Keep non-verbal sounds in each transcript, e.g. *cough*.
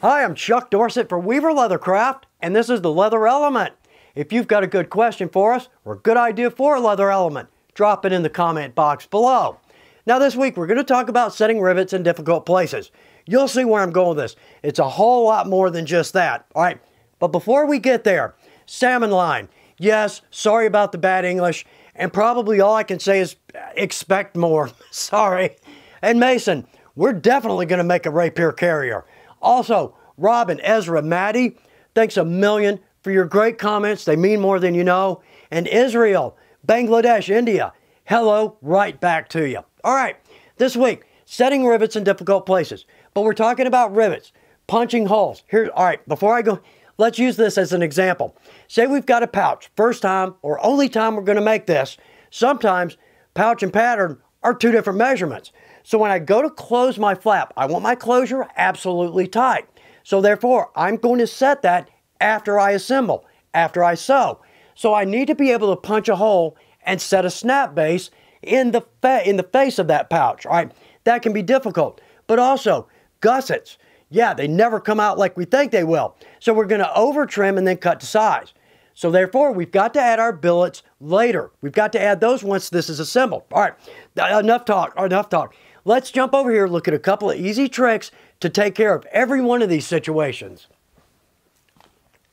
Hi, I'm Chuck Dorsett for Weaver Leathercraft, and this is the Leather Element. If you've got a good question for us or a good idea for a leather element, drop it in the comment box below. Now this week we're going to talk about setting rivets in difficult places. You'll see where I'm going with this. It's a whole lot more than just that. All right, but before we get there, salmon line. Yes, sorry about the bad English, and probably all I can say is uh, expect more. *laughs* sorry. And Mason, we're definitely going to make a rapier carrier. Also, Robin, Ezra, Maddie, thanks a million for your great comments. They mean more than you know. And Israel, Bangladesh, India, hello, right back to you. All right, this week, setting rivets in difficult places. But we're talking about rivets, punching holes. Here, all right, before I go, let's use this as an example. Say we've got a pouch, first time or only time we're gonna make this. Sometimes pouch and pattern are two different measurements. So when I go to close my flap, I want my closure absolutely tight. So therefore, I'm going to set that after I assemble, after I sew. So I need to be able to punch a hole and set a snap base in the, in the face of that pouch, all right? That can be difficult. But also, gussets. Yeah, they never come out like we think they will. So we're going to over trim and then cut to size. So therefore, we've got to add our billets later. We've got to add those once this is assembled. All right, enough talk, enough talk. Let's jump over here, and look at a couple of easy tricks to take care of every one of these situations.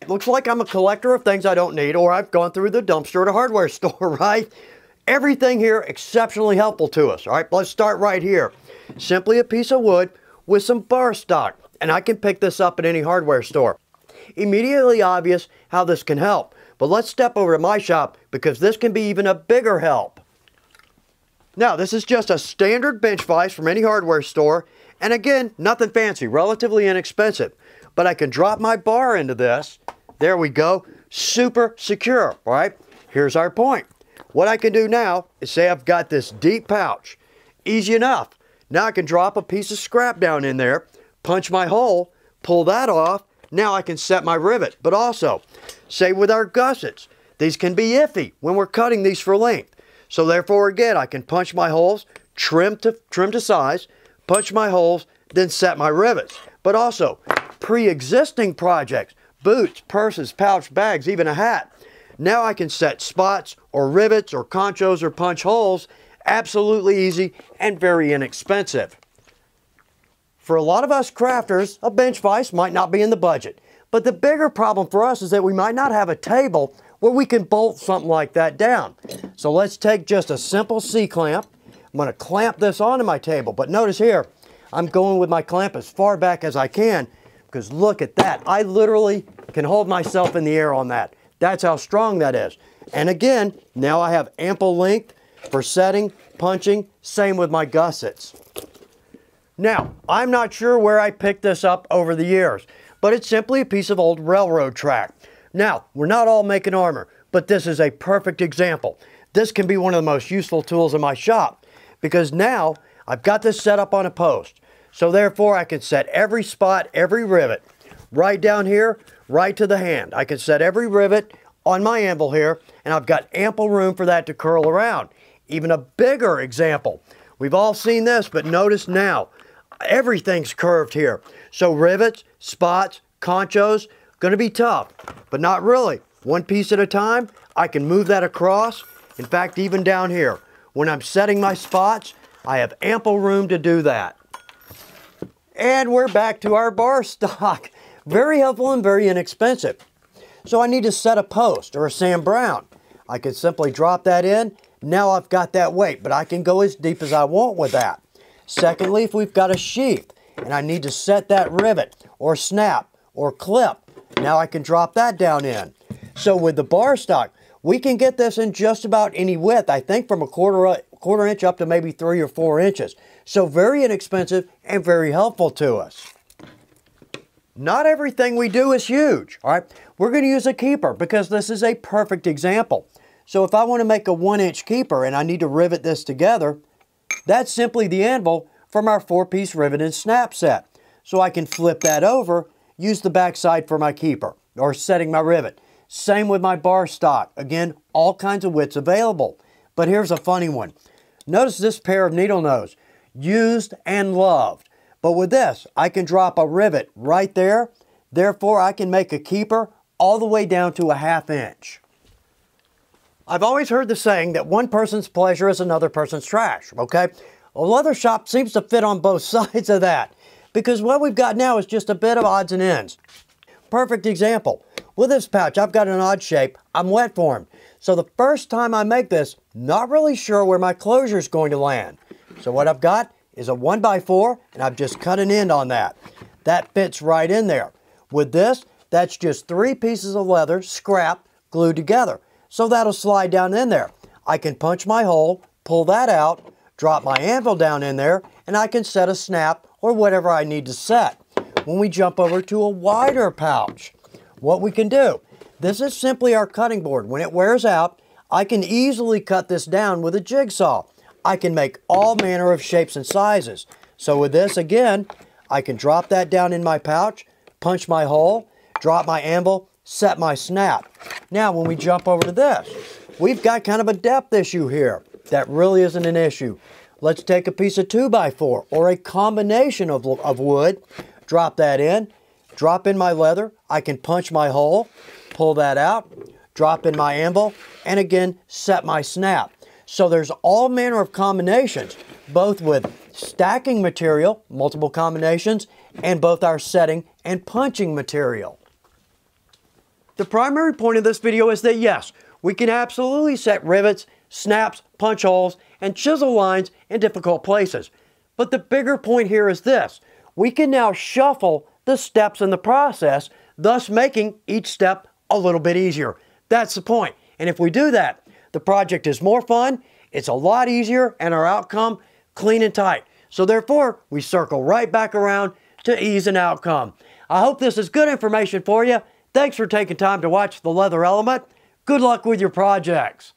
It looks like I'm a collector of things I don't need or I've gone through the dumpster at a hardware *laughs* store, right? Everything here exceptionally helpful to us, all right? Let's start right here. Simply a piece of wood with some bar stock, and I can pick this up at any hardware store. Immediately obvious how this can help, but let's step over to my shop because this can be even a bigger help. Now, this is just a standard bench vise from any hardware store, and again, nothing fancy, relatively inexpensive. But I can drop my bar into this. There we go. Super secure, right? Here's our point. What I can do now is say I've got this deep pouch. Easy enough. Now I can drop a piece of scrap down in there, punch my hole, pull that off. Now I can set my rivet. But also, say with our gussets, these can be iffy when we're cutting these for length. So therefore, again, I can punch my holes, trim to, trim to size, punch my holes, then set my rivets. But also, pre-existing projects, boots, purses, pouch, bags, even a hat. Now I can set spots or rivets or conchos or punch holes absolutely easy and very inexpensive. For a lot of us crafters, a bench vise might not be in the budget. But the bigger problem for us is that we might not have a table where we can bolt something like that down. So let's take just a simple C-clamp. I'm going to clamp this onto my table. But notice here, I'm going with my clamp as far back as I can because look at that. I literally can hold myself in the air on that. That's how strong that is. And again, now I have ample length for setting, punching, same with my gussets. Now, I'm not sure where I picked this up over the years, but it's simply a piece of old railroad track. Now, we're not all making armor, but this is a perfect example. This can be one of the most useful tools in my shop because now I've got this set up on a post. So therefore I can set every spot, every rivet, right down here, right to the hand. I can set every rivet on my anvil here and I've got ample room for that to curl around. Even a bigger example. We've all seen this, but notice now, everything's curved here. So rivets, spots, conchos, Gonna be tough, but not really. One piece at a time, I can move that across. In fact, even down here, when I'm setting my spots, I have ample room to do that. And we're back to our bar *laughs* stock. Very helpful and very inexpensive. So I need to set a post or a Sam Browne. I can simply drop that in. Now I've got that weight, but I can go as deep as I want with that. Secondly, if we've got a sheath and I need to set that rivet or snap or clip, now I can drop that down in. So with the bar stock, we can get this in just about any width, I think from a quarter, uh, quarter inch up to maybe three or four inches. So very inexpensive and very helpful to us. Not everything we do is huge, all right? We're gonna use a keeper because this is a perfect example. So if I wanna make a one inch keeper and I need to rivet this together, that's simply the anvil from our four piece rivet and snap set. So I can flip that over use the backside for my keeper or setting my rivet. Same with my bar stock. Again, all kinds of widths available. But here's a funny one. Notice this pair of needle nose, used and loved. But with this, I can drop a rivet right there. Therefore, I can make a keeper all the way down to a half inch. I've always heard the saying that one person's pleasure is another person's trash, okay? A leather shop seems to fit on both *laughs* sides of that because what we've got now is just a bit of odds and ends. Perfect example. With this pouch, I've got an odd shape. I'm wet formed. So the first time I make this, not really sure where my closure is going to land. So what I've got is a 1x4 and I've just cut an end on that. That fits right in there. With this, that's just three pieces of leather, scrap, glued together. So that'll slide down in there. I can punch my hole, pull that out, drop my anvil down in there, and I can set a snap or whatever I need to set. When we jump over to a wider pouch, what we can do, this is simply our cutting board. When it wears out, I can easily cut this down with a jigsaw. I can make all manner of shapes and sizes. So with this, again, I can drop that down in my pouch, punch my hole, drop my anvil, set my snap. Now, when we jump over to this, we've got kind of a depth issue here. That really isn't an issue. Let's take a piece of 2x4 or a combination of, of wood, drop that in, drop in my leather. I can punch my hole, pull that out, drop in my anvil, and again, set my snap. So there's all manner of combinations, both with stacking material, multiple combinations, and both our setting and punching material. The primary point of this video is that yes, we can absolutely set rivets, snaps, punch holes, and chisel lines in difficult places. But the bigger point here is this. We can now shuffle the steps in the process, thus making each step a little bit easier. That's the point. And if we do that, the project is more fun, it's a lot easier, and our outcome clean and tight. So therefore, we circle right back around to ease and outcome. I hope this is good information for you. Thanks for taking time to watch The Leather Element. Good luck with your projects.